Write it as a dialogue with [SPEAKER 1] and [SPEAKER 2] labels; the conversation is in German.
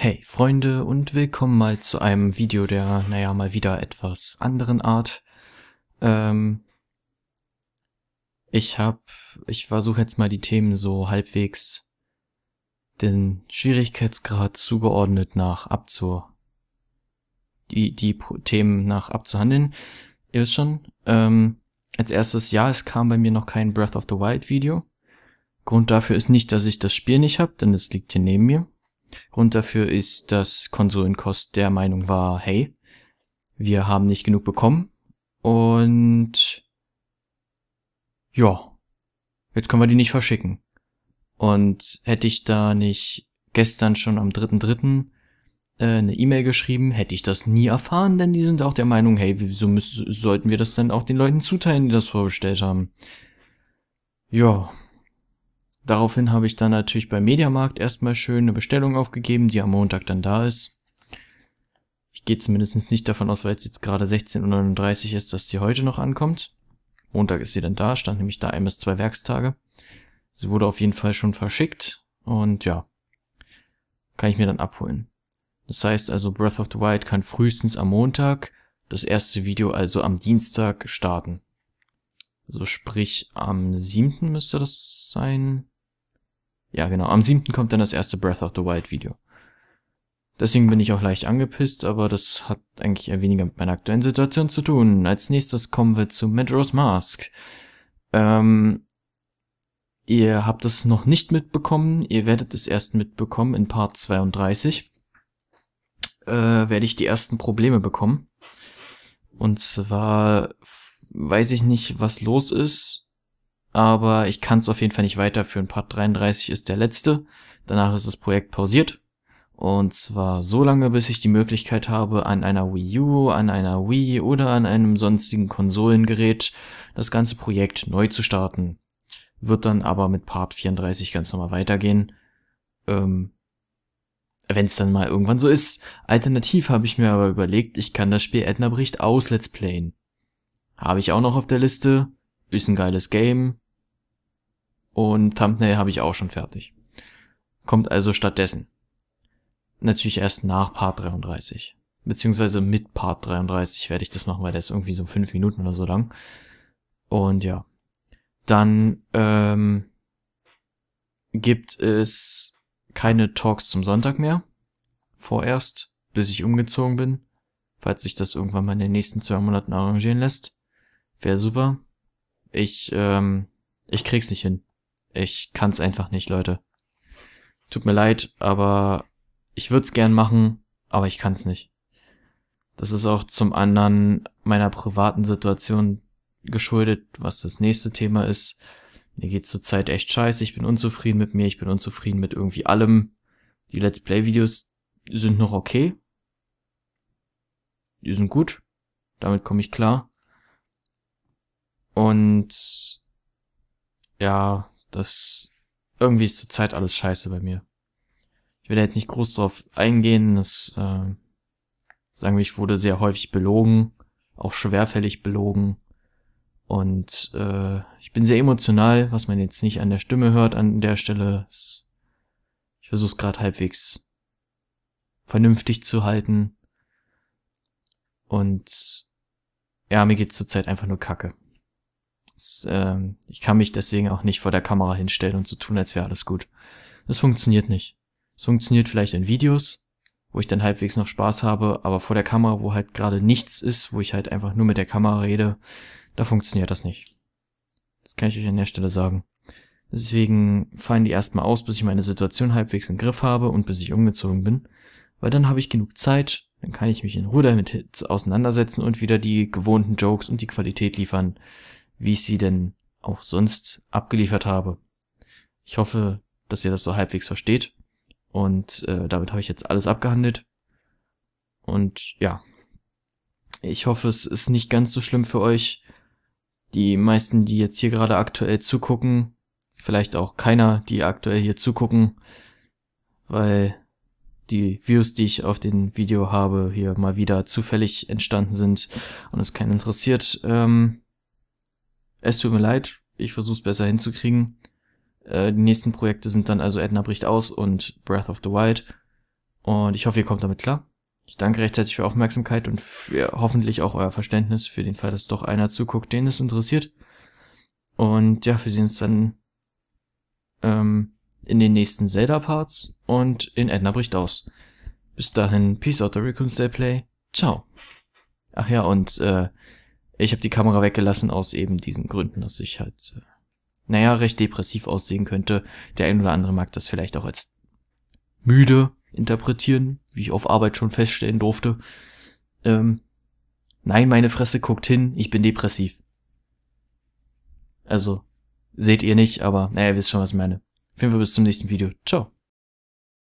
[SPEAKER 1] Hey Freunde und willkommen mal zu einem Video der, naja, mal wieder etwas anderen Art. Ähm, ich hab, ich versuche jetzt mal die Themen so halbwegs den Schwierigkeitsgrad zugeordnet nach abzu, die, die Themen nach abzuhandeln. Ihr wisst schon, ähm, als erstes, ja, es kam bei mir noch kein Breath of the Wild Video. Grund dafür ist nicht, dass ich das Spiel nicht hab, denn es liegt hier neben mir Grund dafür ist, dass Konsolenkost der Meinung war, hey, wir haben nicht genug bekommen und ja, jetzt können wir die nicht verschicken. Und hätte ich da nicht gestern schon am 3.3. Äh, eine E-Mail geschrieben, hätte ich das nie erfahren, denn die sind auch der Meinung, hey, wieso müssen, sollten wir das dann auch den Leuten zuteilen, die das vorbestellt haben? Ja, Daraufhin habe ich dann natürlich beim Mediamarkt erstmal schön eine Bestellung aufgegeben, die am Montag dann da ist. Ich gehe zumindest nicht davon aus, weil es jetzt gerade 16.39 Uhr ist, dass sie heute noch ankommt. Montag ist sie dann da, stand nämlich da ein bis zwei Werkstage. Sie wurde auf jeden Fall schon verschickt und ja, kann ich mir dann abholen. Das heißt also, Breath of the Wild kann frühestens am Montag, das erste Video also am Dienstag starten. Also sprich, am 7. müsste das sein. Ja, genau. Am 7. kommt dann das erste Breath of the Wild Video. Deswegen bin ich auch leicht angepisst, aber das hat eigentlich eher weniger mit meiner aktuellen Situation zu tun. Als nächstes kommen wir zu Majora's Mask. Ähm, ihr habt es noch nicht mitbekommen, ihr werdet es erst mitbekommen in Part 32. Äh, werde ich die ersten Probleme bekommen. Und zwar weiß ich nicht, was los ist aber ich kann es auf jeden Fall nicht weiterführen. Part 33 ist der letzte. Danach ist das Projekt pausiert. Und zwar so lange, bis ich die Möglichkeit habe, an einer Wii U, an einer Wii oder an einem sonstigen Konsolengerät das ganze Projekt neu zu starten. Wird dann aber mit Part 34 ganz normal weitergehen. Ähm, Wenn es dann mal irgendwann so ist. Alternativ habe ich mir aber überlegt, ich kann das Spiel Edna Bericht aus Let's Playen. Habe ich auch noch auf der Liste. Ist ein geiles Game. Und Thumbnail habe ich auch schon fertig. Kommt also stattdessen. Natürlich erst nach Part 33. Beziehungsweise mit Part 33 werde ich das machen, weil der ist irgendwie so fünf Minuten oder so lang. Und ja. Dann ähm, gibt es keine Talks zum Sonntag mehr. Vorerst, bis ich umgezogen bin. Falls sich das irgendwann mal in den nächsten zwei Monaten arrangieren lässt. Wäre super. Ich, ähm, ich krieg's nicht hin. Ich kann's einfach nicht, Leute. Tut mir leid, aber ich würd's gern machen, aber ich kann's nicht. Das ist auch zum anderen meiner privaten Situation geschuldet, was das nächste Thema ist. Mir geht's zurzeit echt scheiße, ich bin unzufrieden mit mir, ich bin unzufrieden mit irgendwie allem. Die Let's Play Videos sind noch okay. Die sind gut. Damit komme ich klar. Und ja, das irgendwie ist zurzeit alles scheiße bei mir. Ich will da jetzt nicht groß drauf eingehen. Das, äh, sagen wir, ich wurde sehr häufig belogen, auch schwerfällig belogen. Und äh, ich bin sehr emotional, was man jetzt nicht an der Stimme hört an der Stelle. Ich versuche es gerade halbwegs vernünftig zu halten. Und ja, mir geht's zurzeit einfach nur Kacke. Ähm, ich kann mich deswegen auch nicht vor der Kamera hinstellen und so tun, als wäre alles gut. Das funktioniert nicht. Es funktioniert vielleicht in Videos, wo ich dann halbwegs noch Spaß habe, aber vor der Kamera, wo halt gerade nichts ist, wo ich halt einfach nur mit der Kamera rede, da funktioniert das nicht. Das kann ich euch an der Stelle sagen. Deswegen fallen die erstmal aus, bis ich meine Situation halbwegs im Griff habe und bis ich umgezogen bin. Weil dann habe ich genug Zeit, dann kann ich mich in Ruhe damit auseinandersetzen und wieder die gewohnten Jokes und die Qualität liefern, wie ich sie denn auch sonst abgeliefert habe. Ich hoffe, dass ihr das so halbwegs versteht. Und äh, damit habe ich jetzt alles abgehandelt. Und ja, ich hoffe, es ist nicht ganz so schlimm für euch. Die meisten, die jetzt hier gerade aktuell zugucken, vielleicht auch keiner, die aktuell hier zugucken, weil die Views, die ich auf den Video habe, hier mal wieder zufällig entstanden sind und es keinen interessiert. Ähm, es tut mir leid, ich versuche es besser hinzukriegen. Äh, die nächsten Projekte sind dann also Edna bricht aus und Breath of the Wild. Und ich hoffe, ihr kommt damit klar. Ich danke recht herzlich für Aufmerksamkeit und für hoffentlich auch euer Verständnis für den Fall, dass doch einer zuguckt, den es interessiert. Und ja, wir sehen uns dann ähm, in den nächsten Zelda-Parts und in Edna bricht aus. Bis dahin, Peace out, the Raccoon Stay Play. Ciao. Ach ja, und äh, ich habe die Kamera weggelassen aus eben diesen Gründen, dass ich halt, äh, naja, recht depressiv aussehen könnte. Der ein oder andere mag das vielleicht auch als müde interpretieren, wie ich auf Arbeit schon feststellen durfte. Ähm, nein, meine Fresse guckt hin, ich bin depressiv. Also, seht ihr nicht, aber naja, ihr wisst schon, was ich meine. Auf jeden Fall bis zum nächsten Video. Ciao.